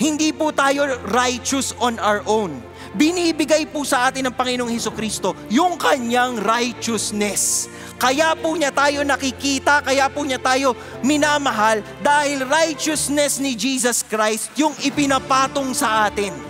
Hindi po tayo righteous on our own. Binibigay po sa atin ng Panginoong Heso Kristo yung kanyang righteousness. Kaya po niya tayo nakikita, kaya po niya tayo minamahal dahil righteousness ni Jesus Christ yung ipinapatong sa atin.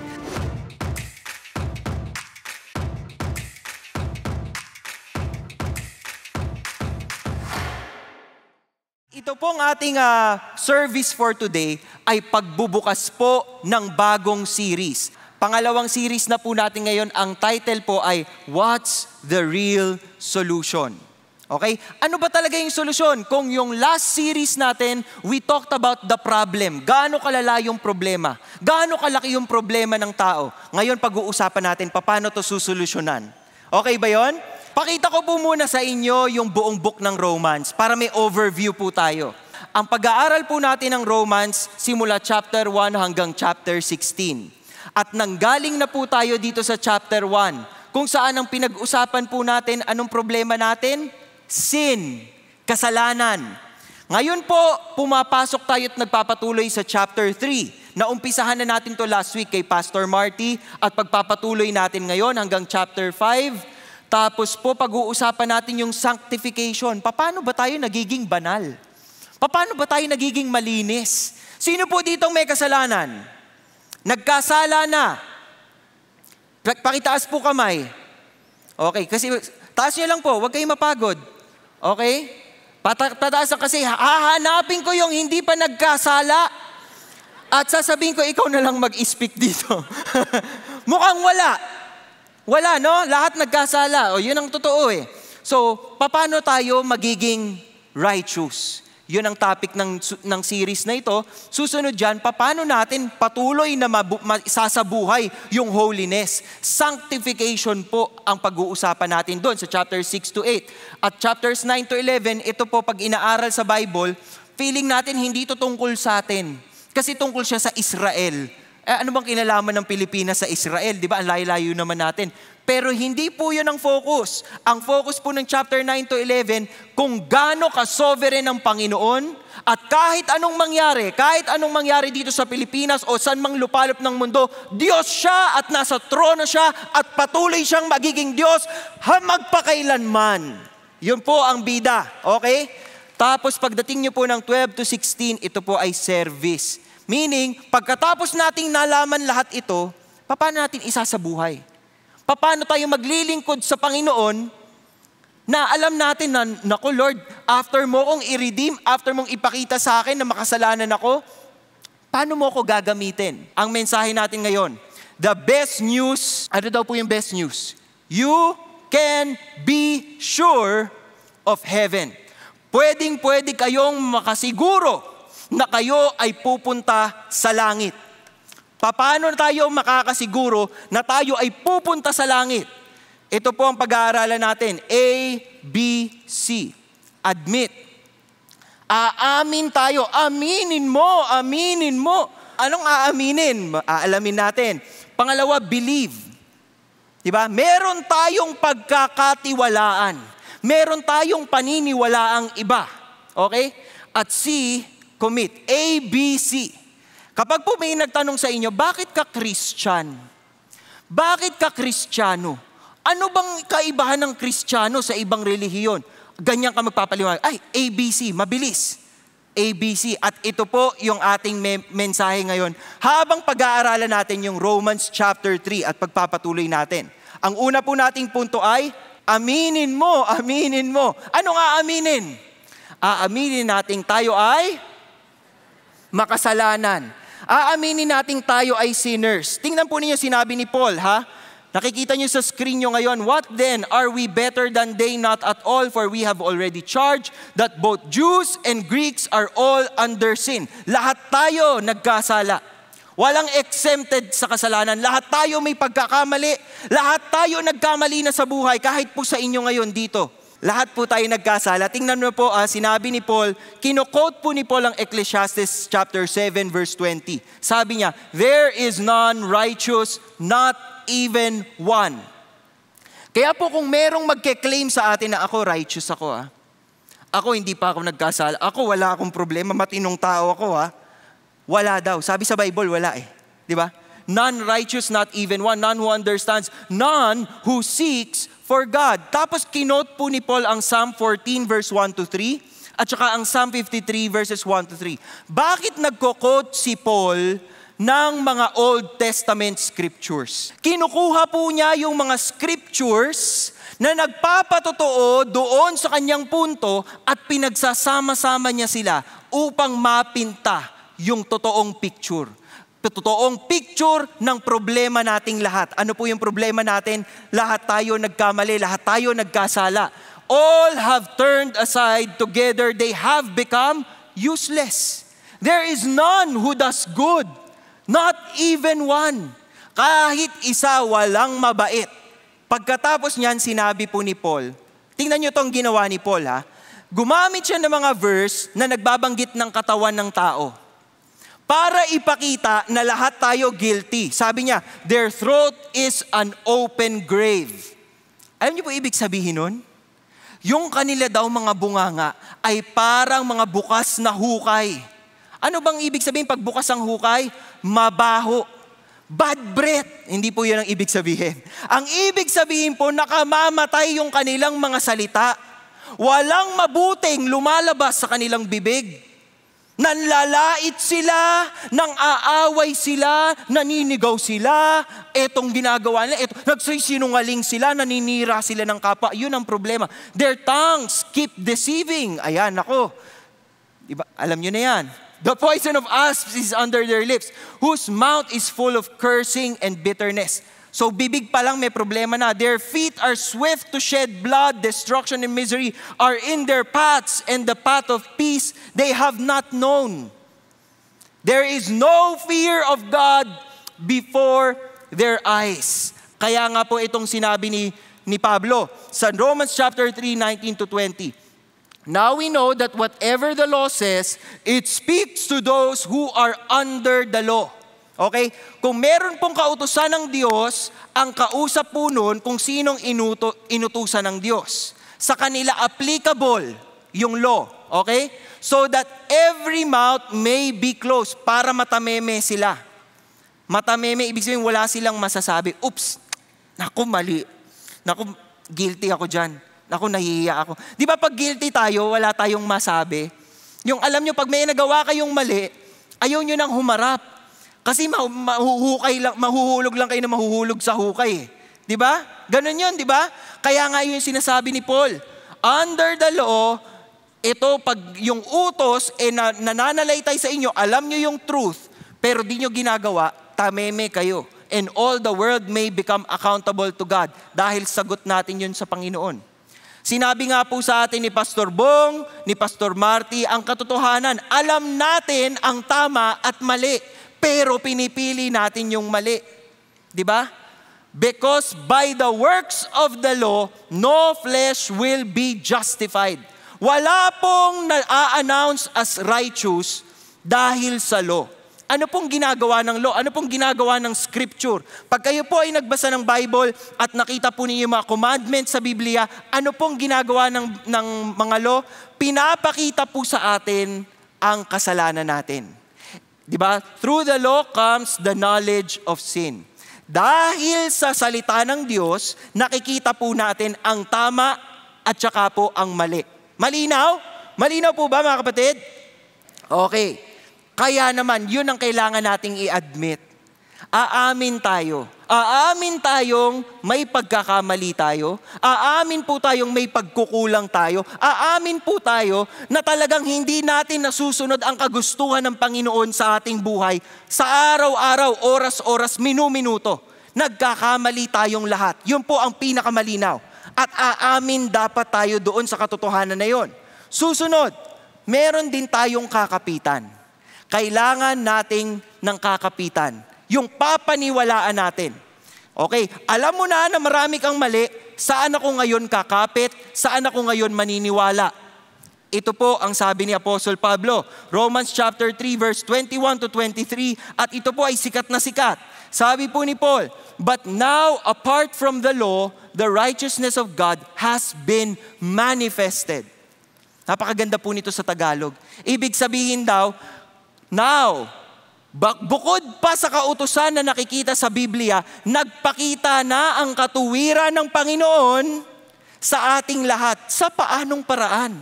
Pong ating uh, service for today ay pagbubukas po ng bagong series. Pangalawang series na po natin ngayon, ang title po ay What's the Real Solution? Okay? Ano ba talaga yung solusyon? Kung yung last series natin, we talked about the problem. Gaano kalala yung problema? Gaano kalaki yung problema ng tao? Ngayon, pag-uusapan natin, paano to susolusyonan? Okay ba yon? Pakita ko po muna sa inyo yung buong book ng Romans para may overview po tayo. Ang pag-aaral po natin ng Romans simula chapter 1 hanggang chapter 16. At nanggaling na po tayo dito sa chapter 1 kung saan ang pinag-usapan po natin anong problema natin? Sin, kasalanan. Ngayon po, pumapasok tayo at nagpapatuloy sa chapter 3 na umpisahan na natin to last week kay Pastor Marty at pagpapatuloy natin ngayon hanggang chapter 5 tapos po pag-uusapan natin yung sanctification. Paano ba tayo nagiging banal? Paano ba tayo nagiging malinis? Sino po dito may kasalanan? Nagkasala na. Pakitaas po kamay. Okay, kasi taas niyo lang po, huwag kayong mapagod. Okay? Patataas kasi hahanapin ko yung hindi pa nagkasala at sasabihin ko, ikaw na lang mag-speak dito. Mukhang wala. Wala, no? Lahat nagkasala. O, yun ang totoo eh. So, paano tayo magiging righteous? Yun ang topic ng, ng series na ito. Susunod dyan, paano natin patuloy na mabu- sasabuhay yung holiness. Sanctification po ang pag-uusapan natin doon sa chapter 6 to 8. At chapters 9 to 11, ito po pag inaaral sa Bible, feeling natin hindi ito tungkol sa atin. Kasi tungkol siya sa Israel. Eh, ano bang kinalaman ng Pilipinas sa Israel? Di ba? Ang layo-layo naman natin. Pero hindi po yun ang focus. Ang focus po ng chapter 9 to 11, kung gaano ka-sovereign ng Panginoon at kahit anong mangyari, kahit anong mangyari dito sa Pilipinas o saan mang lupalop ng mundo, Diyos siya at nasa trono siya at patuloy siyang magiging Diyos hamagpakailanman. Yun po ang bida. Okay? Tapos pagdating niyo po ng 12 to 16, ito po ay service. Meaning, pagkatapos nating nalaman lahat ito, paano natin isa sa buhay? Paano tayo maglilingkod sa Panginoon na alam natin na, naku Lord, after mo kong i-redeem, after mong ipakita sa akin na makasalanan ako, paano mo ako gagamitin? Ang mensahe natin ngayon, the best news, ano daw po yung best news? You can be sure of heaven. Pwedeng pwede kayong makasiguro na kayo ay pupunta sa langit. Paano tayo makakasiguro na tayo ay pupunta sa langit? Ito po ang pag-aaralan natin. A, B, C. Admit. Aamin tayo. Aminin mo, aminin mo. Anong aaminin? Aalamin natin. Pangalawa, believe. Diba? Meron tayong pagkakatiwalaan. Meron tayong paniniwalaang iba. Okay? At C, commit. A, B, C. Kapag po may nagtanong sa inyo, bakit ka Christian? Bakit ka Kristiyano? Ano bang kaibahan ng Kristiyano sa ibang relihiyon? Ganyan ka magpapaliwanag. Ay, ABC, mabilis. ABC. At ito po yung ating me- mensahe ngayon. Habang pag-aaralan natin yung Romans chapter 3 at pagpapatuloy natin. Ang una po nating punto ay, aminin mo, aminin mo. Ano nga aminin? Aaminin nating tayo ay makasalanan. Aaminin nating tayo ay sinners. Tingnan po ninyo sinabi ni Paul, ha? Nakikita niyo sa screen niyo ngayon, What then? Are we better than they? Not at all, for we have already charged that both Jews and Greeks are all under sin. Lahat tayo nagkasala. Walang exempted sa kasalanan. Lahat tayo may pagkakamali. Lahat tayo nagkamali na sa buhay, kahit po sa inyo ngayon dito. Lahat po tayo nagkasala. Tingnan mo po, uh, sinabi ni Paul, kinokote po ni Paul ang Ecclesiastes chapter 7 verse 20. Sabi niya, There is none righteous, not even one. Kaya po kung merong magke-claim sa atin na ako righteous ako ah. Ako hindi pa ako nagkasala. Ako wala akong problema, matinong tao ako ha. Wala daw. Sabi sa Bible, wala eh. Di ba? None righteous, not even one. None who understands. None who seeks for God. Tapos kinote po ni Paul ang Psalm 14 verse 1 to 3 at saka ang Psalm 53 verses 1 to 3. Bakit nagko-quote si Paul ng mga Old Testament scriptures? Kinukuha po niya yung mga scriptures na nagpapatotoo doon sa kanyang punto at pinagsasama-sama niya sila upang mapinta yung totoong picture. Totoong picture ng problema nating lahat. Ano po yung problema natin? Lahat tayo nagkamali, lahat tayo nagkasala. All have turned aside together, they have become useless. There is none who does good, not even one. Kahit isa walang mabait. Pagkatapos niyan, sinabi po ni Paul, tingnan niyo tong ginawa ni Paul ha, gumamit siya ng mga verse na nagbabanggit ng katawan ng tao. Para ipakita na lahat tayo guilty. Sabi niya, their throat is an open grave. Alam niyo po ibig sabihin nun? Yung kanila daw mga bunganga ay parang mga bukas na hukay. Ano bang ibig sabihin pag bukas ang hukay? Mabaho Bad breath. Hindi po yun ang ibig sabihin. Ang ibig sabihin po, nakamamatay yung kanilang mga salita. Walang mabuting lumalabas sa kanilang bibig. Nanlalait sila, nang aaway sila, naninigaw sila, etong ginagawa nila, eto, nagsisinungaling sila, naninira sila ng kapwa. Yun ang problema. Their tongues keep deceiving. Ayan, ako. Diba, alam nyo na yan. The poison of asps is under their lips, whose mouth is full of cursing and bitterness. So bibig pa lang may problema na. Their feet are swift to shed blood, destruction and misery are in their paths, and the path of peace they have not known. There is no fear of God before their eyes. Kaya nga po itong sinabi ni, ni Pablo sa Romans chapter 3, 19 to 20. Now we know that whatever the law says, it speaks to those who are under the law. Okay? Kung meron pong kautusan ng Diyos, ang kausap po nun kung sinong inuto, inutusan ng Diyos. Sa kanila applicable yung law. Okay? So that every mouth may be closed para matameme sila. Matameme, ibig sabihin wala silang masasabi. Oops, naku mali. Naku, guilty ako dyan. Ako, nahihiya ako. Di ba pag guilty tayo, wala tayong masabi? Yung alam nyo, pag may nagawa kayong mali, ayaw nyo nang humarap. Kasi mahuhukay lang, mahuhulog lang kayo na mahuhulog sa hukay. Eh. Di ba? Ganon yun, di ba? Kaya nga yung sinasabi ni Paul, under the law, ito pag yung utos eh na, nananalaytay sa inyo, alam nyo yung truth, pero di nyo ginagawa, tameme kayo. And all the world may become accountable to God dahil sagot natin yun sa Panginoon. Sinabi nga po sa atin ni Pastor Bong, ni Pastor Marty, ang katotohanan, alam natin ang tama at mali, pero pinipili natin yung mali. Di ba? Because by the works of the law, no flesh will be justified. Wala pong na-announce as righteous dahil sa law. Ano pong ginagawa ng law? Ano pong ginagawa ng scripture? Pag kayo po ay nagbasa ng Bible at nakita po ninyo mga commandments sa Biblia, ano pong ginagawa ng, ng mga law? Pinapakita po sa atin ang kasalanan natin. Di ba? Through the law comes the knowledge of sin. Dahil sa salita ng Diyos, nakikita po natin ang tama at saka po ang mali. Malinaw? Malinaw po ba mga kapatid? Okay. Kaya naman, yun ang kailangan nating i-admit. Aamin tayo. Aamin tayong may pagkakamali tayo. Aamin po tayong may pagkukulang tayo. Aamin po tayo na talagang hindi natin nasusunod ang kagustuhan ng Panginoon sa ating buhay sa araw-araw, oras-oras, minu-minuto. Nagkakamali tayong lahat. Yun po ang pinakamalinaw. At aamin dapat tayo doon sa katotohanan na yon. Susunod, meron din tayong kakapitan kailangan nating ng kakapitan. Yung papaniwalaan natin. Okay, alam mo na na marami kang mali, saan ako ngayon kakapit, saan ako ngayon maniniwala. Ito po ang sabi ni Apostle Pablo, Romans chapter 3 verse 21 to 23 at ito po ay sikat na sikat. Sabi po ni Paul, But now apart from the law, the righteousness of God has been manifested. Napakaganda po nito sa Tagalog. Ibig sabihin daw, Now, Bukod pa sa kautusan na nakikita sa Biblia, nagpakita na ang katuwiran ng Panginoon sa ating lahat. Sa paanong paraan?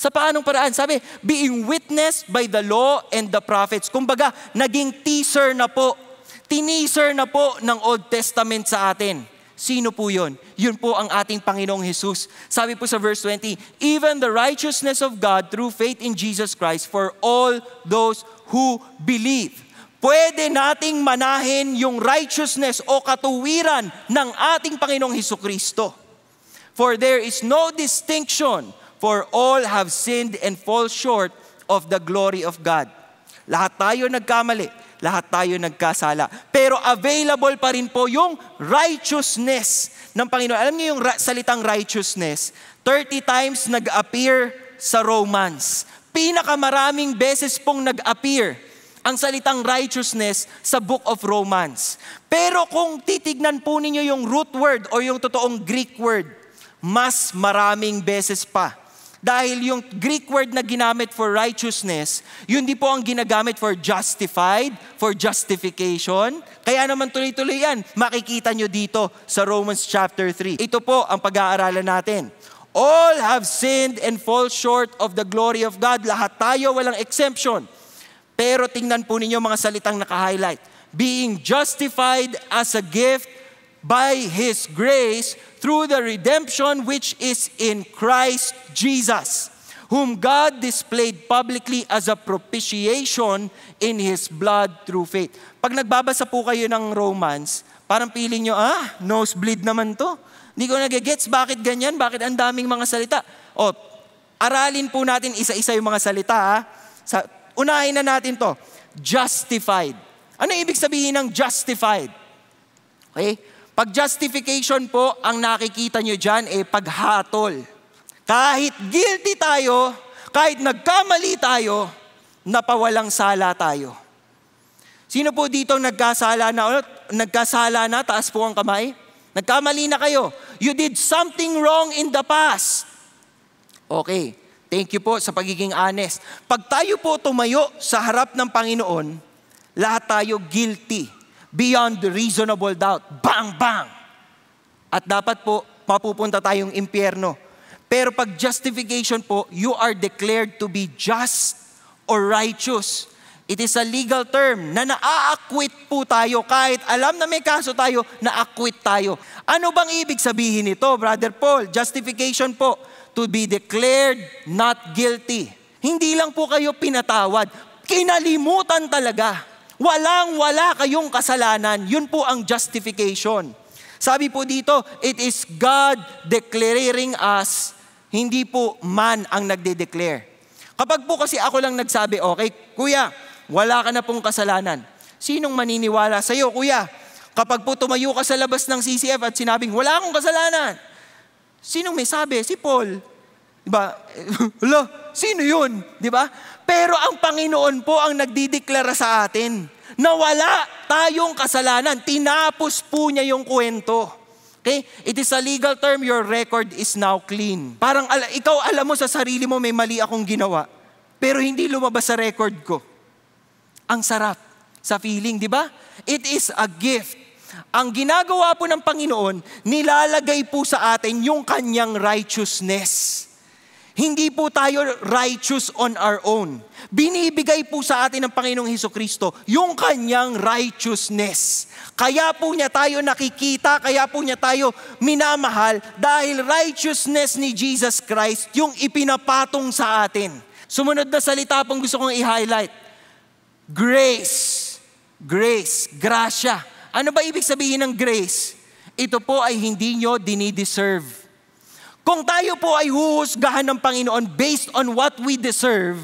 Sa paanong paraan? Sabi, being witnessed by the law and the prophets. Kumbaga, naging teaser na po. Tineaser na po ng Old Testament sa atin. Sino po yun? Yun po ang ating Panginoong Jesus. Sabi po sa verse 20, Even the righteousness of God through faith in Jesus Christ for all those who believe. Pwede nating manahin yung righteousness o katuwiran ng ating Panginoong Heso Kristo. For there is no distinction, for all have sinned and fall short of the glory of God. Lahat tayo nagkamali, lahat tayo nagkasala. Pero available pa rin po yung righteousness ng Panginoon. Alam niyo yung salitang righteousness, 30 times nag-appear sa Romans. Pinakamaraming beses pong nag-appear ang salitang righteousness sa book of Romans. Pero kung titignan po ninyo yung root word o yung totoong Greek word, mas maraming beses pa. Dahil yung Greek word na ginamit for righteousness, yun di po ang ginagamit for justified, for justification. Kaya naman tuloy-tuloy yan. Makikita nyo dito sa Romans chapter 3. Ito po ang pag-aaralan natin. All have sinned and fall short of the glory of God. Lahat tayo, walang exemption. Pero tingnan po ninyo mga salitang naka-highlight. Being justified as a gift by His grace through the redemption which is in Christ Jesus, whom God displayed publicly as a propitiation in His blood through faith. Pag nagbabasa po kayo ng Romans, parang piling nyo, ah, nosebleed naman to. Hindi ko nagigets, bakit ganyan? Bakit ang daming mga salita? O, aralin po natin isa-isa yung mga salita. Ha? Sa, Unahin na natin to. Justified. Ano ibig sabihin ng justified? Okay? Pag justification po, ang nakikita nyo dyan, eh paghatol. Kahit guilty tayo, kahit nagkamali tayo, napawalang sala tayo. Sino po dito nagkasala na, nagkasala na, taas po ang kamay? Nagkamali na kayo. You did something wrong in the past. Okay. Thank you po sa pagiging honest. Pag tayo po tumayo sa harap ng Panginoon, lahat tayo guilty beyond reasonable doubt. Bang, bang! At dapat po, mapupunta tayong impyerno. Pero pag justification po, you are declared to be just or righteous. It is a legal term na naa-acquit po tayo kahit alam na may kaso tayo, na-acquit tayo. Ano bang ibig sabihin nito, Brother Paul? Justification po to be declared not guilty. Hindi lang po kayo pinatawad, kinalimutan talaga. Walang-wala kayong kasalanan. Yun po ang justification. Sabi po dito, it is God declaring us, hindi po man ang nagde-declare. Kapag po kasi ako lang nagsabi, okay, kuya, wala ka na pong kasalanan. Sinong maniniwala sa iyo, kuya? Kapag po tumayo ka sa labas ng CCF at sinabing, wala akong kasalanan. Sinong may sabi? Si Paul. Diba? Hala, sino yun? Diba? Pero ang Panginoon po ang nagdideklara sa atin na wala tayong kasalanan. Tinapos po niya yung kwento. Okay? It is a legal term, your record is now clean. Parang al- ikaw alam mo sa sarili mo may mali akong ginawa, pero hindi lumabas sa record ko. Ang sarap sa feeling, di ba? It is a gift. Ang ginagawa po ng Panginoon, nilalagay po sa atin yung kanyang righteousness. Hindi po tayo righteous on our own. Binibigay po sa atin ng Panginoong Heso Kristo yung kanyang righteousness. Kaya po niya tayo nakikita, kaya po niya tayo minamahal dahil righteousness ni Jesus Christ yung ipinapatong sa atin. Sumunod na salita pong gusto kong i-highlight. Grace. Grace. Gracia. Ano ba ibig sabihin ng grace? Ito po ay hindi nyo dinideserve. Kung tayo po ay huhusgahan ng Panginoon based on what we deserve,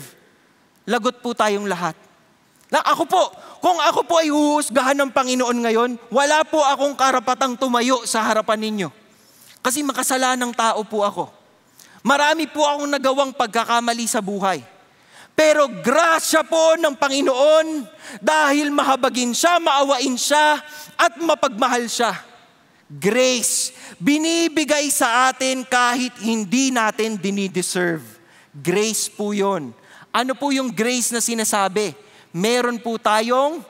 lagot po tayong lahat. Na ako po, kung ako po ay huhusgahan ng Panginoon ngayon, wala po akong karapatang tumayo sa harapan ninyo. Kasi makasalanang tao po ako. Marami po akong nagawang pagkakamali sa buhay. Pero grasya po ng Panginoon dahil mahabagin siya, maawain siya, at mapagmahal siya. Grace, binibigay sa atin kahit hindi natin dinideserve. Grace po yon. Ano po yung grace na sinasabi? meron po tayong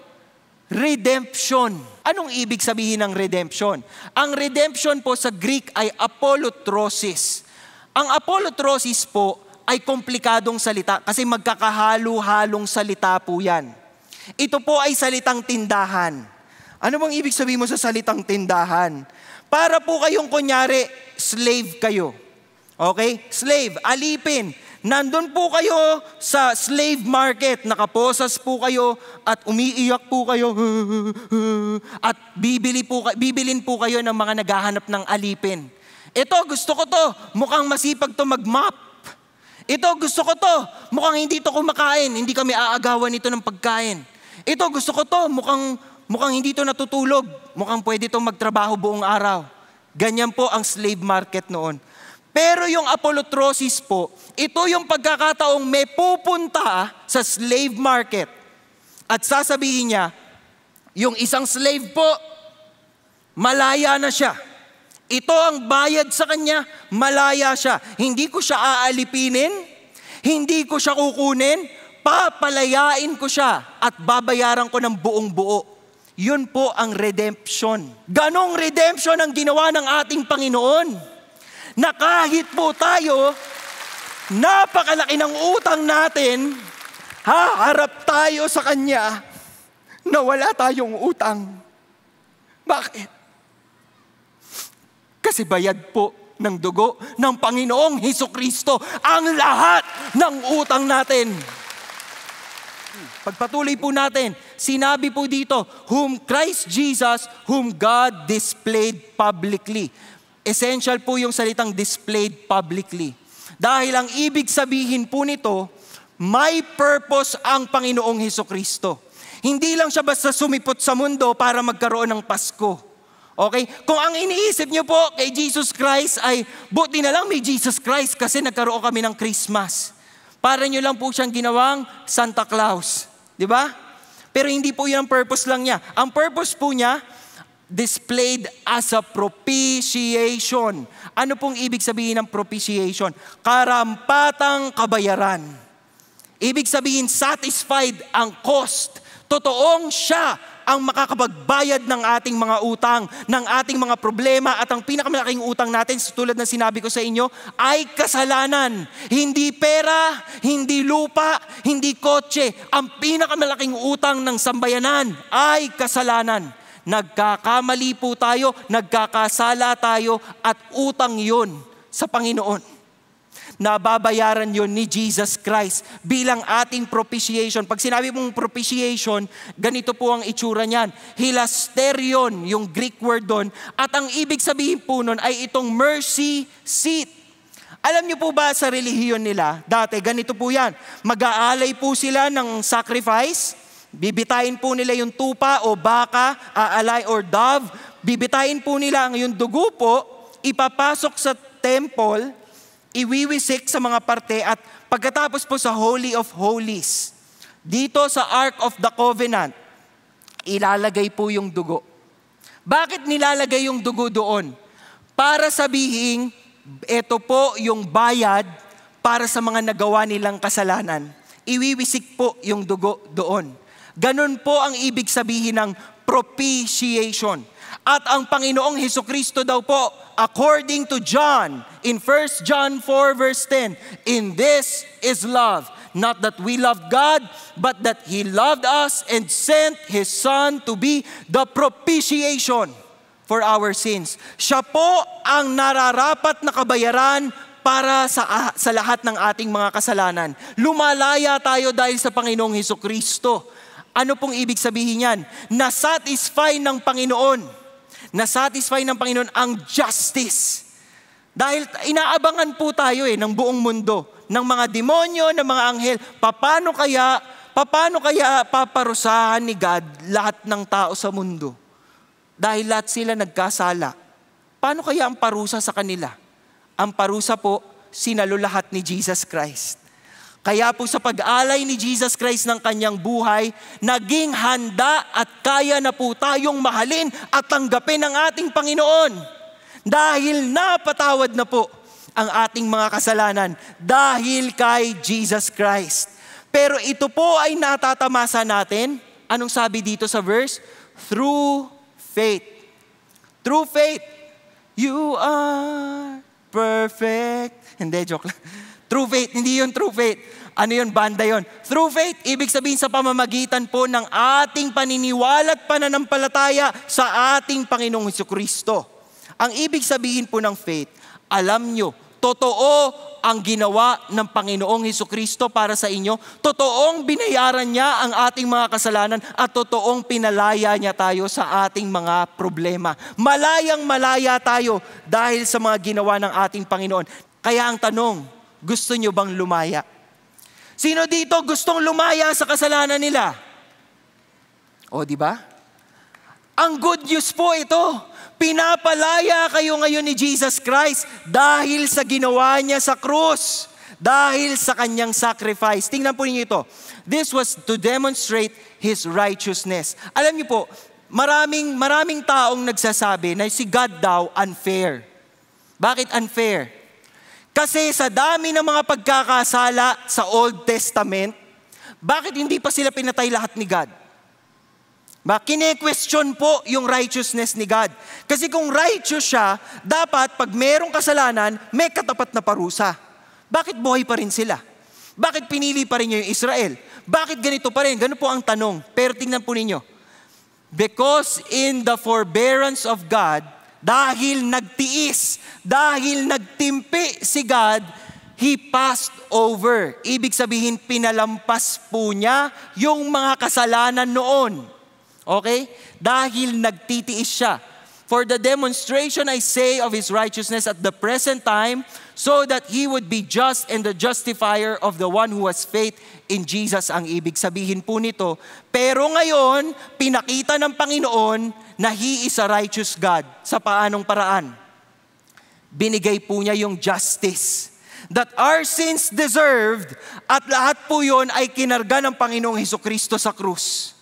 redemption. Anong ibig sabihin ng redemption? Ang redemption po sa Greek ay apolutrosis. Ang apolutrosis po ay komplikadong salita kasi magkakahalo-halong salita po yan. Ito po ay salitang tindahan. Ano bang ibig sabihin mo sa salitang tindahan? Para po kayong kunyari, slave kayo. Okay? Slave, alipin. Nandun po kayo sa slave market, nakaposas po kayo at umiiyak po kayo at bibili po, bibilin po kayo ng mga naghahanap ng alipin. Ito, gusto ko to. Mukhang masipag to mag-map. Ito, gusto ko to. Mukhang hindi to kumakain. Hindi kami aagawan nito ng pagkain. Ito, gusto ko to. Mukhang, mukhang hindi to natutulog. Mukhang pwede to magtrabaho buong araw. Ganyan po ang slave market noon. Pero yung apolutrosis po, ito yung pagkakataong may pupunta sa slave market at sasabihin niya, yung isang slave po, malaya na siya. Ito ang bayad sa kanya, malaya siya. Hindi ko siya aalipinin, hindi ko siya kukunin, papalayain ko siya at babayaran ko ng buong buo. Yun po ang redemption. Ganong redemption ang ginawa ng ating Panginoon na kahit po tayo, napakalaki ng utang natin, haharap tayo sa Kanya na wala tayong utang. Bakit? Kasi bayad po ng dugo ng Panginoong Heso Kristo ang lahat ng utang natin. Pagpatuloy po natin, sinabi po dito, whom Christ Jesus, whom God displayed publicly. Essential po yung salitang displayed publicly. Dahil ang ibig sabihin po nito, may purpose ang Panginoong Heso Kristo. Hindi lang siya basta sumipot sa mundo para magkaroon ng Pasko. Okay? Kung ang iniisip niyo po kay Jesus Christ ay, buti na lang may Jesus Christ kasi nagkaroon kami ng Christmas. Para niyo lang po siyang ginawang Santa Claus. Di ba? Pero hindi po yun ang purpose lang niya. Ang purpose po niya, displayed as a propitiation. Ano pong ibig sabihin ng propitiation? Karampatang kabayaran. Ibig sabihin, satisfied ang cost. Totoong siya ang makakapagbayad ng ating mga utang, ng ating mga problema at ang pinakamalaking utang natin, tulad ng sinabi ko sa inyo, ay kasalanan. Hindi pera, hindi lupa, hindi kotse. Ang pinakamalaking utang ng sambayanan ay kasalanan. Nagkakamali po tayo, nagkakasala tayo at utang yon sa Panginoon. Nababayaran yon ni Jesus Christ bilang ating propitiation. Pag sinabi mong propitiation, ganito po ang itsura niyan. Hilasterion, yung Greek word doon. At ang ibig sabihin po nun ay itong mercy seat. Alam niyo po ba sa relihiyon nila, dati ganito po yan, mag-aalay po sila ng sacrifice, Bibitayin po nila yung tupa o baka, aalay or dove. Bibitayin po nila ang yung dugo po, ipapasok sa temple, iwiwisik sa mga parte at pagkatapos po sa Holy of Holies, dito sa Ark of the Covenant, ilalagay po yung dugo. Bakit nilalagay yung dugo doon? Para sabihin, ito po yung bayad para sa mga nagawa nilang kasalanan. Iwiwisik po yung dugo doon. Ganun po ang ibig sabihin ng propitiation. At ang Panginoong Heso Kristo daw po, according to John, in 1 John 4 verse 10, In this is love, not that we loved God, but that He loved us and sent His Son to be the propitiation for our sins. Siya po ang nararapat na kabayaran para sa, sa lahat ng ating mga kasalanan. Lumalaya tayo dahil sa Panginoong Heso Kristo. Ano pong ibig sabihin yan? Na-satisfy ng Panginoon. Na-satisfy ng Panginoon ang justice. Dahil inaabangan po tayo eh ng buong mundo, ng mga demonyo, ng mga anghel. Paano kaya, paano kaya paparusahan ni God lahat ng tao sa mundo? Dahil lahat sila nagkasala. Paano kaya ang parusa sa kanila? Ang parusa po, sinalo lahat ni Jesus Christ. Kaya po sa pag-alay ni Jesus Christ ng kanyang buhay, naging handa at kaya na po tayong mahalin at tanggapin ang ating Panginoon. Dahil napatawad na po ang ating mga kasalanan dahil kay Jesus Christ. Pero ito po ay natatamasa natin. Anong sabi dito sa verse? Through faith. Through faith. You are perfect. Hindi, joke lang. True faith, hindi yun true faith. Ano yun, banda yun? Through faith, ibig sabihin sa pamamagitan po ng ating paniniwala at pananampalataya sa ating Panginoong Kristo. Ang ibig sabihin po ng faith, alam nyo, totoo ang ginawa ng Panginoong Heso Kristo para sa inyo. Totoong binayaran niya ang ating mga kasalanan at totoong pinalaya niya tayo sa ating mga problema. Malayang malaya tayo dahil sa mga ginawa ng ating Panginoon. Kaya ang tanong, gusto nyo bang lumaya? Sino dito gustong lumaya sa kasalanan nila? O, di ba? Ang good news po ito. Pinapalaya kayo ngayon ni Jesus Christ dahil sa ginawa niya sa krus. Dahil sa kanyang sacrifice. Tingnan po ninyo ito. This was to demonstrate His righteousness. Alam niyo po, maraming, maraming taong nagsasabi na si God daw unfair. Bakit unfair? Kasi sa dami ng mga pagkakasala sa Old Testament, bakit hindi pa sila pinatay lahat ni God? Ba, kine-question po yung righteousness ni God. Kasi kung righteous siya, dapat pag merong kasalanan, may katapat na parusa. Bakit buhay pa rin sila? Bakit pinili pa rin niyo yung Israel? Bakit ganito pa rin? Ganun po ang tanong. Pero tingnan po ninyo. Because in the forbearance of God, dahil nagtiis, dahil nagtimpi si God, He passed over. Ibig sabihin, pinalampas po niya yung mga kasalanan noon. Okay? Dahil nagtitiis siya. For the demonstration, I say, of His righteousness at the present time, so that He would be just and the justifier of the one who has faith in Jesus ang ibig sabihin po nito. Pero ngayon, pinakita ng Panginoon na He is a righteous God. Sa paanong paraan? Binigay po niya yung justice that our sins deserved at lahat po yon ay kinarga ng Panginoong Heso Kristo sa krus.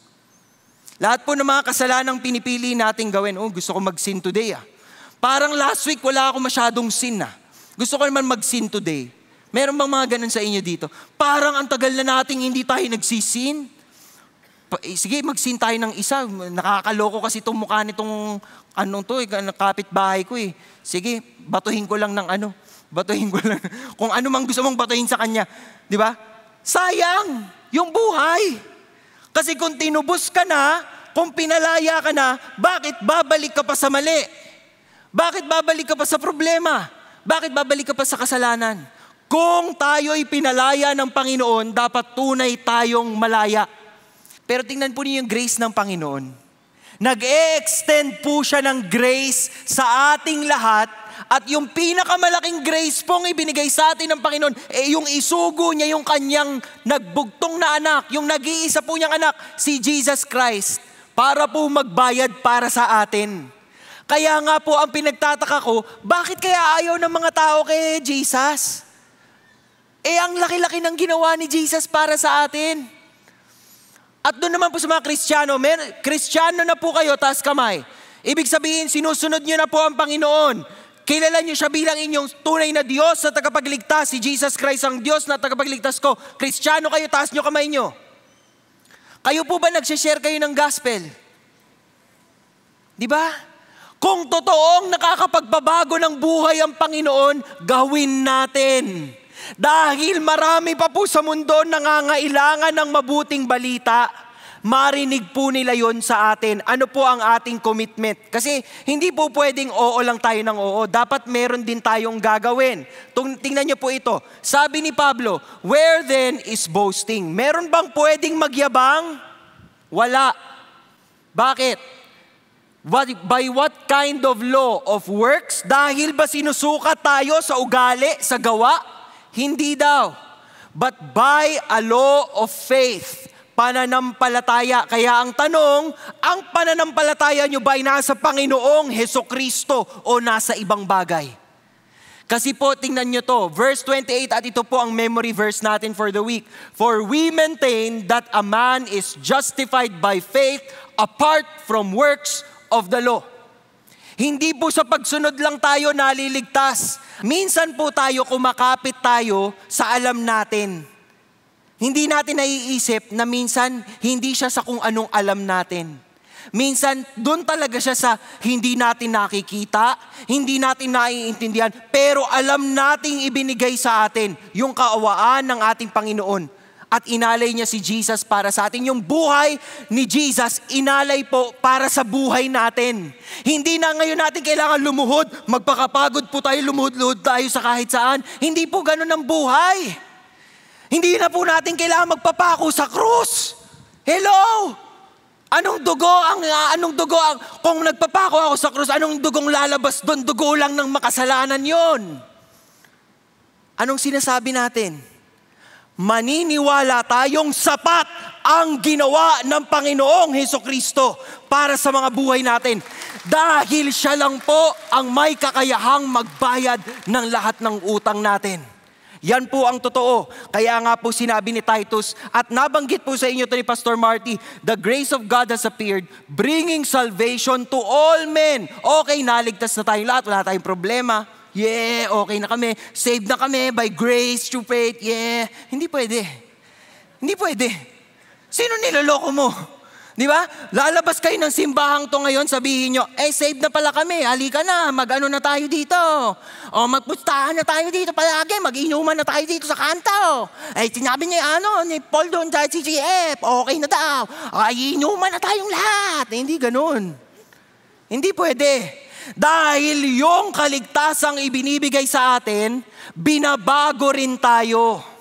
Lahat po ng mga kasalanang pinipili nating gawin, oh, gusto ko mag-sin today ah. Parang last week wala ako masyadong sin ah. Gusto ko naman mag-sin today. Meron bang mga ganun sa inyo dito? Parang ang tagal na nating hindi tayo nagsisin. Eh, sige, mag-sin tayo ng isa. Nakakaloko kasi itong mukha nitong anong to, eh, kapit-bahay ko eh. Sige, batuhin ko lang ng ano. Batuhin ko lang. Kung ano mang gusto mong batuhin sa kanya. Di ba? Sayang yung buhay. Kasi kung tinubos ka na, kung pinalaya ka na, bakit babalik ka pa sa mali? Bakit babalik ka pa sa problema? Bakit babalik ka pa sa kasalanan? Kung tayo'y pinalaya ng Panginoon, dapat tunay tayong malaya. Pero tingnan po niyo yung grace ng Panginoon. Nag-extend po siya ng grace sa ating lahat at yung pinakamalaking grace pong ibinigay sa atin ng Panginoon, eh yung isugo niya yung kanyang nagbugtong na anak, yung nag-iisa po niyang anak, si Jesus Christ, para po magbayad para sa atin. Kaya nga po ang pinagtataka ko, bakit kaya ayaw ng mga tao kay Jesus? Eh ang laki-laki ng ginawa ni Jesus para sa atin. At doon naman po sa mga Kristiyano, mer- Kristiyano na po kayo, taas kamay. Ibig sabihin, sinusunod niyo na po ang Panginoon. Kilala niyo siya bilang inyong tunay na Diyos sa tagapagligtas. Si Jesus Christ ang Diyos na tagapagligtas ko. Kristiyano kayo, taas niyo kamay niyo. Kayo po ba nagsishare kayo ng gospel? Di ba? Kung totoong nakakapagbabago ng buhay ang Panginoon, gawin natin. Dahil marami pa po sa mundo nangangailangan ng mabuting balita marinig po nila yon sa atin. Ano po ang ating commitment? Kasi hindi po pwedeng oo lang tayo ng oo. Dapat meron din tayong gagawin. Tingnan niyo po ito. Sabi ni Pablo, where then is boasting? Meron bang pwedeng magyabang? Wala. Bakit? By what kind of law of works? Dahil ba sinusukat tayo sa ugali, sa gawa? Hindi daw. But by a law of faith pananampalataya. Kaya ang tanong, ang pananampalataya nyo ba ay nasa Panginoong Heso Kristo o nasa ibang bagay? Kasi po, tingnan nyo to, verse 28 at ito po ang memory verse natin for the week. For we maintain that a man is justified by faith apart from works of the law. Hindi po sa pagsunod lang tayo naliligtas. Minsan po tayo kumakapit tayo sa alam natin. Hindi natin naiisip na minsan hindi siya sa kung anong alam natin. Minsan, doon talaga siya sa hindi natin nakikita, hindi natin naiintindihan, pero alam nating ibinigay sa atin yung kaawaan ng ating Panginoon. At inalay niya si Jesus para sa atin. Yung buhay ni Jesus, inalay po para sa buhay natin. Hindi na ngayon natin kailangan lumuhod, magpakapagod po tayo, lumuhod-luhod tayo sa kahit saan. Hindi po ganun ang buhay. Hindi na po natin kailangan magpapako sa krus. Hello! Anong dugo ang uh, anong dugo ang kung nagpapako ako sa krus, anong dugong lalabas doon? Dugo lang ng makasalanan 'yon. Anong sinasabi natin? Maniniwala tayong sapat ang ginawa ng Panginoong Heso Kristo para sa mga buhay natin. Dahil siya lang po ang may kakayahang magbayad ng lahat ng utang natin. Yan po ang totoo. Kaya nga po sinabi ni Titus, at nabanggit po sa inyo to ni Pastor Marty, the grace of God has appeared, bringing salvation to all men. Okay, naligtas na tayong lahat, wala tayong problema. Yeah, okay na kami. Saved na kami by grace, through faith. Yeah. Hindi pwede. Hindi pwede. Sino niloloko mo? Di ba? Lalabas kayo ng simbahang to ngayon, sabihin nyo, eh, save na pala kami, halika na, mag-ano na tayo dito. O magpustahan na tayo dito palagi, mag-inuman na tayo dito sa kanto. Eh, sinabi niya, ano, ni Paul doon sa CGF, okay na daw. Ay, inuman na tayong lahat. Eh, hindi ganun. Hindi pwede. Dahil yung kaligtasang ibinibigay sa atin, binabago rin tayo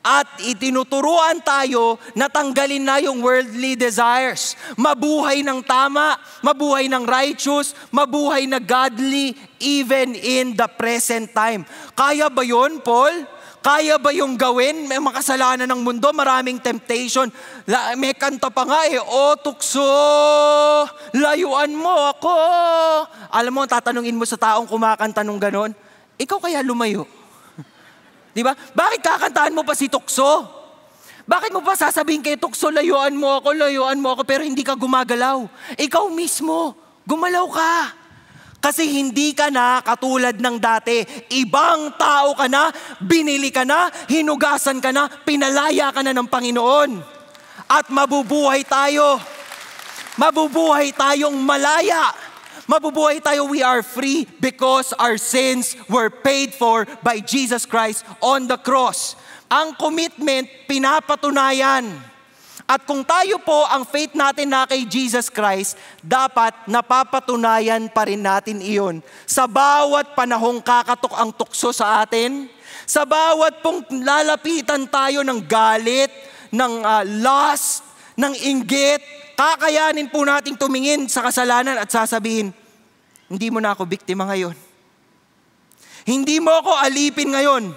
at itinuturuan tayo na tanggalin na yung worldly desires. Mabuhay ng tama, mabuhay ng righteous, mabuhay na godly even in the present time. Kaya ba yon Paul? Kaya ba yung gawin? May makasalanan ng mundo, maraming temptation. La, may kanta pa nga eh, O tukso, layuan mo ako. Alam mo, tatanungin mo sa taong kumakanta nung ganon, ikaw kaya lumayo? Di ba? Bakit kakantahan mo pa si Tukso? Bakit mo pa sasabihin kay Tukso, layuan mo ako, layuan mo ako, pero hindi ka gumagalaw? Ikaw mismo, gumalaw ka. Kasi hindi ka na katulad ng dati. Ibang tao ka na, binili ka na, hinugasan ka na, pinalaya ka na ng Panginoon. At mabubuhay tayo. Mabubuhay tayong malaya Mabubuhay tayo, we are free because our sins were paid for by Jesus Christ on the cross. Ang commitment, pinapatunayan. At kung tayo po, ang faith natin na kay Jesus Christ, dapat napapatunayan pa rin natin iyon. Sa bawat panahong kakatok ang tukso sa atin, sa bawat pong lalapitan tayo ng galit, ng uh, lust, ng inggit, kakayanin po nating tumingin sa kasalanan at sasabihin, hindi mo na ako biktima ngayon. Hindi mo ako alipin ngayon.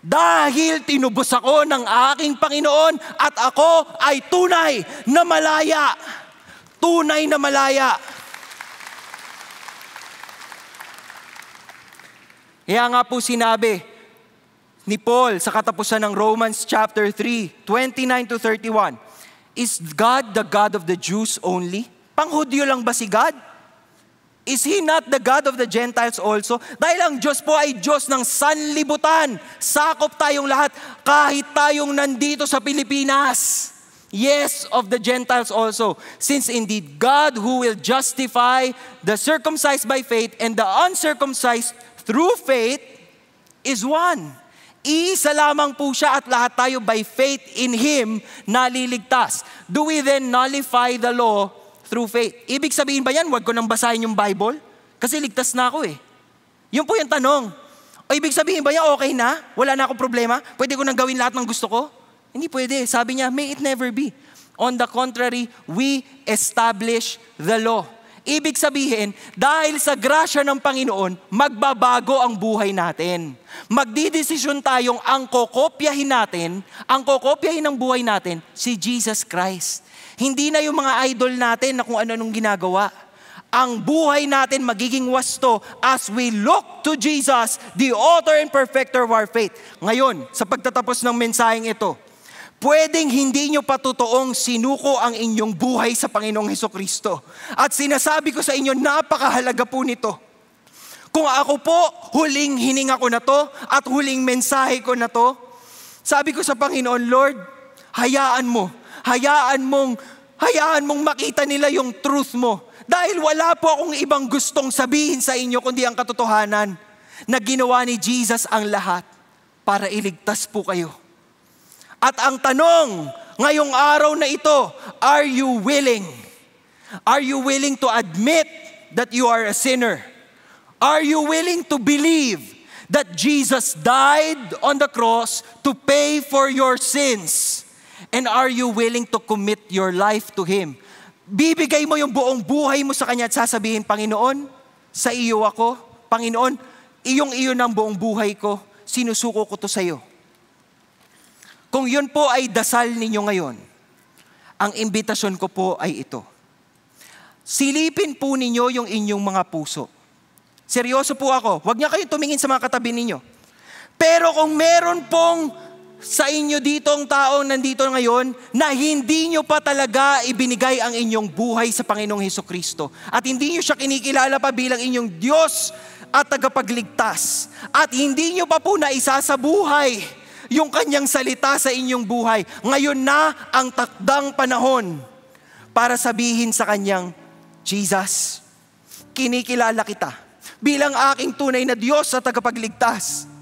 Dahil tinubos ako ng aking Panginoon at ako ay tunay na malaya. Tunay na malaya. Kaya nga po sinabi ni Paul sa katapusan ng Romans chapter 3, 29 to 31, Is God the God of the Jews only? Panghudyo lang ba si God? Is He not the God of the Gentiles also? Dahil ang Diyos po ay Diyos ng sanlibutan. Sakop tayong lahat kahit tayong nandito sa Pilipinas. Yes, of the Gentiles also. Since indeed God who will justify the circumcised by faith and the uncircumcised through faith is one. Iisa lamang po siya at lahat tayo by faith in Him naliligtas. Do we then nullify the law through faith. Ibig sabihin ba yan, wag ko nang basahin yung Bible? Kasi ligtas na ako eh. Yun po yung tanong. O ibig sabihin ba yan, okay na? Wala na akong problema? Pwede ko nang gawin lahat ng gusto ko? Hindi pwede. Sabi niya, may it never be. On the contrary, we establish the law. Ibig sabihin, dahil sa grasya ng Panginoon, magbabago ang buhay natin. Magdidesisyon tayong ang kokopyahin natin, ang kokopyahin ng buhay natin, si Jesus Christ. Hindi na yung mga idol natin na kung ano-anong ginagawa. Ang buhay natin magiging wasto as we look to Jesus, the author and perfecter of our faith. Ngayon, sa pagtatapos ng mensaheng ito, Pwedeng hindi nyo patutoong sinuko ang inyong buhay sa Panginoong Heso Kristo. At sinasabi ko sa inyo, napakahalaga po nito. Kung ako po, huling hininga ko na to at huling mensahe ko na to, sabi ko sa Panginoon, Lord, Hayaan mo. Hayaan mong, hayaan mong makita nila yung truth mo. Dahil wala po akong ibang gustong sabihin sa inyo kundi ang katotohanan na ginawa ni Jesus ang lahat para iligtas po kayo. At ang tanong ngayong araw na ito, are you willing? Are you willing to admit that you are a sinner? Are you willing to believe that Jesus died on the cross to pay for your sins? And are you willing to commit your life to Him? Bibigay mo yung buong buhay mo sa Kanya at sasabihin, Panginoon, sa iyo ako, Panginoon, iyong iyo ng buong buhay ko, sinusuko ko to sa iyo. Kung yun po ay dasal ninyo ngayon, ang imbitasyon ko po ay ito. Silipin po ninyo yung inyong mga puso. Seryoso po ako. Huwag niya kayo tumingin sa mga katabi ninyo. Pero kung meron pong sa inyo dito ang taong nandito ngayon na hindi nyo pa talaga ibinigay ang inyong buhay sa Panginoong Heso Kristo at hindi nyo siya kinikilala pa bilang inyong Diyos at tagapagligtas at hindi nyo pa po na isa sa buhay yung kanyang salita sa inyong buhay. Ngayon na ang takdang panahon para sabihin sa kanyang, Jesus, kinikilala kita bilang aking tunay na Diyos at tagapagligtas.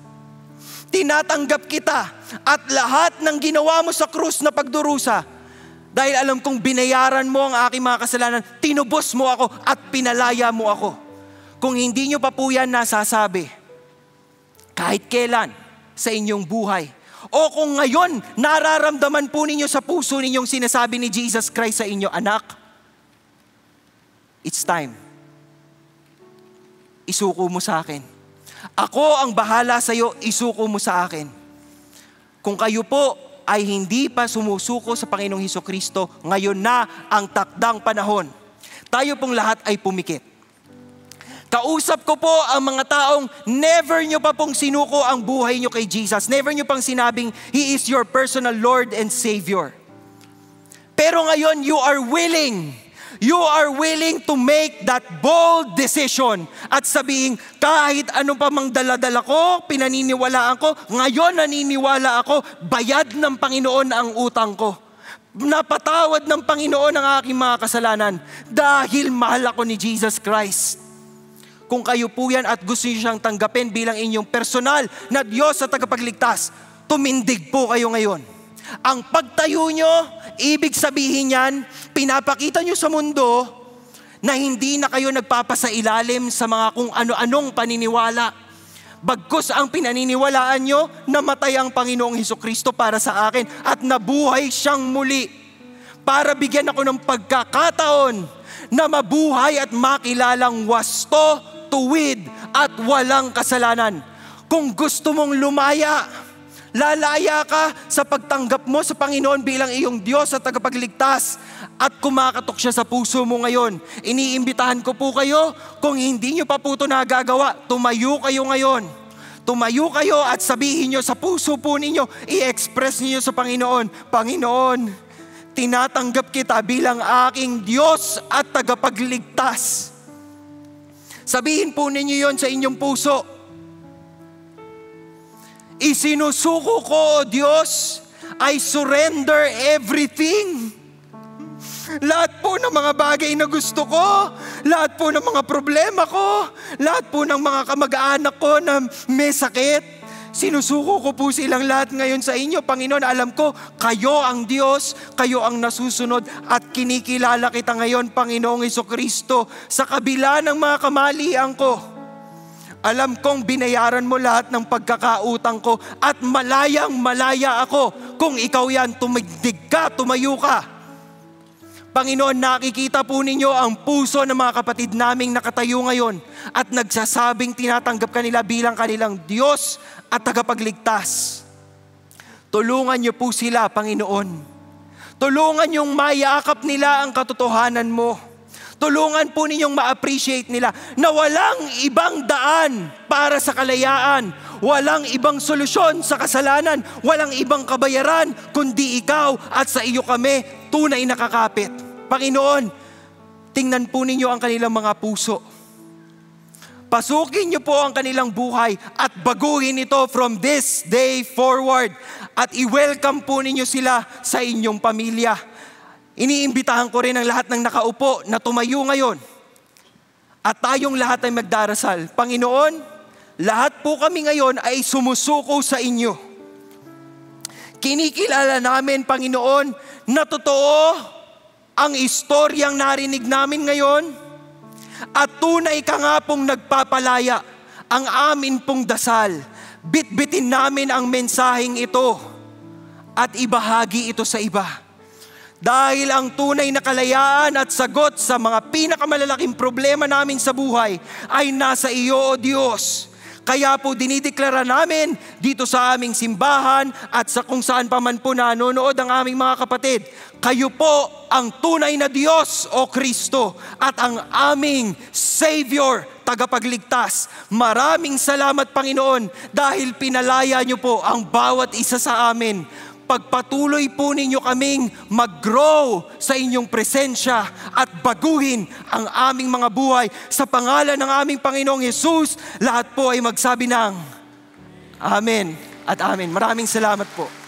Tinatanggap kita at lahat ng ginawa mo sa krus na pagdurusa, dahil alam kong binayaran mo ang aking mga kasalanan, tinubos mo ako at pinalaya mo ako. Kung hindi nyo pa po yan nasasabi, kahit kailan, sa inyong buhay. O kung ngayon, nararamdaman po ninyo sa puso ninyong sinasabi ni Jesus Christ sa inyo, anak, it's time. Isuko mo sa akin. Ako ang bahala sa iyo, isuko mo sa akin. Kung kayo po ay hindi pa sumusuko sa Panginoong Heso Kristo, ngayon na ang takdang panahon. Tayo pong lahat ay pumikit. Kausap ko po ang mga taong never nyo pa pong sinuko ang buhay nyo kay Jesus. Never nyo pang sinabing, He is your personal Lord and Savior. Pero ngayon, you are willing. You are willing to make that bold decision at sabihin, kahit ano pa mang daladala ko, pinaniniwalaan ko, ngayon naniniwala ako, bayad ng Panginoon ang utang ko. Napatawad ng Panginoon ang aking mga kasalanan dahil mahal ako ni Jesus Christ. Kung kayo po yan at gusto niyo siyang tanggapin bilang inyong personal na Diyos sa tagapagligtas, tumindig po kayo ngayon. Ang pagtayo nyo, ibig sabihin yan, pinapakita nyo sa mundo na hindi na kayo nagpapasailalim sa mga kung ano-anong paniniwala. Bagkus ang pinaniniwalaan nyo, namatay ang Panginoong Heso Kristo para sa akin at nabuhay siyang muli para bigyan ako ng pagkakataon na mabuhay at makilalang wasto, tuwid at walang kasalanan. Kung gusto mong lumaya, lalaya ka sa pagtanggap mo sa Panginoon bilang iyong Diyos at tagapagligtas at kumakatok siya sa puso mo ngayon. Iniimbitahan ko po kayo, kung hindi nyo pa po ito nagagawa, tumayo kayo ngayon. Tumayo kayo at sabihin nyo sa puso po ninyo, i-express niyo sa Panginoon, Panginoon, tinatanggap kita bilang aking Diyos at tagapagligtas. Sabihin po ninyo yon sa inyong puso. Isinusuko ko, O Diyos, I surrender everything. Lahat po ng mga bagay na gusto ko, lahat po ng mga problema ko, lahat po ng mga kamag-anak ko na may sakit, Sinusuko ko po silang lahat ngayon sa inyo. Panginoon, alam ko, kayo ang Diyos, kayo ang nasusunod at kinikilala kita ngayon, Panginoong Kristo, sa kabila ng mga kamalian ko. Alam kong binayaran mo lahat ng pagkakautang ko at malayang malaya ako. Kung ikaw yan, tumidig ka, tumayo ka. Panginoon, nakikita po ninyo ang puso ng mga kapatid naming nakatayo ngayon at nagsasabing tinatanggap kanila bilang kanilang Diyos at tagapagligtas. Tulungan niyo po sila, Panginoon. Tulungan niyong mayakap nila ang katotohanan mo. Tulungan po ninyong ma-appreciate nila na walang ibang daan para sa kalayaan. Walang ibang solusyon sa kasalanan. Walang ibang kabayaran kundi ikaw at sa iyo kami tunay nakakapit. Panginoon, tingnan po ninyo ang kanilang mga puso Pasukin niyo po ang kanilang buhay at baguhin ito from this day forward. At i-welcome po ninyo sila sa inyong pamilya. Iniimbitahan ko rin ang lahat ng nakaupo na tumayo ngayon. At tayong lahat ay magdarasal. Panginoon, lahat po kami ngayon ay sumusuko sa inyo. Kinikilala namin, Panginoon, na totoo ang istoryang narinig namin ngayon at tunay ka nga pong nagpapalaya ang amin pong dasal. Bitbitin namin ang mensaheng ito at ibahagi ito sa iba. Dahil ang tunay na kalayaan at sagot sa mga pinakamalalaking problema namin sa buhay ay nasa iyo, O Diyos. Kaya po dinideklara namin dito sa aming simbahan at sa kung saan pa man po nanonood ang aming mga kapatid, kayo po ang tunay na Diyos o Kristo at ang aming Savior, tagapagligtas. Maraming salamat Panginoon dahil pinalaya niyo po ang bawat isa sa amin pagpatuloy po ninyo kaming mag-grow sa inyong presensya at baguhin ang aming mga buhay. Sa pangalan ng aming Panginoong Yesus, lahat po ay magsabi ng Amen at Amen. Maraming salamat po.